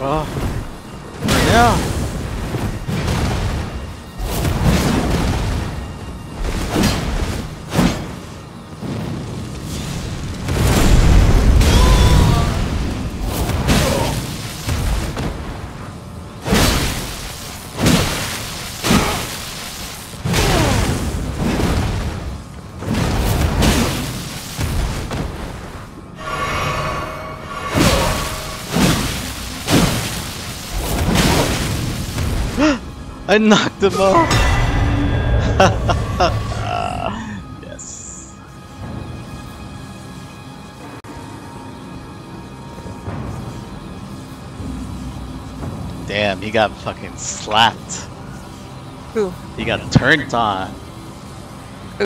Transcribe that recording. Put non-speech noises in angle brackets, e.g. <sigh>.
啊？怎么样 I knocked him off! <laughs> yes. Damn, he got fucking slapped. Who? He got turned on.